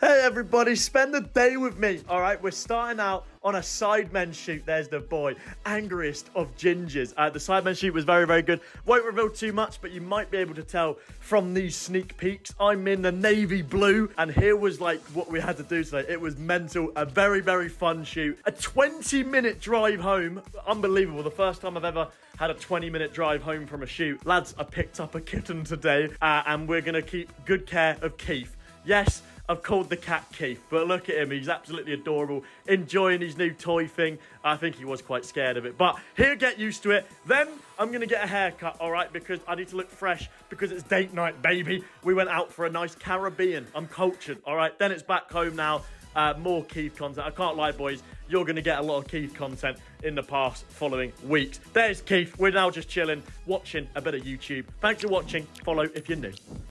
Hey everybody, spend the day with me. All right, we're starting out on a Sidemen shoot. There's the boy, angriest of gingers. Uh, the Sidemen shoot was very, very good. Won't reveal too much, but you might be able to tell from these sneak peeks. I'm in the navy blue, and here was like what we had to do today. It was mental, a very, very fun shoot. A 20 minute drive home, unbelievable. The first time I've ever had a 20 minute drive home from a shoot. Lads, I picked up a kitten today, uh, and we're gonna keep good care of Keith. Yes, I've called the cat Keith, but look at him. He's absolutely adorable, enjoying his new toy thing. I think he was quite scared of it, but he'll get used to it. Then I'm going to get a haircut, all right, because I need to look fresh because it's date night, baby. We went out for a nice Caribbean. I'm cultured, all right? Then it's back home now. Uh, more Keith content. I can't lie, boys. You're going to get a lot of Keith content in the past following weeks. There's Keith. We're now just chilling, watching a bit of YouTube. Thanks for watching. Follow if you're new.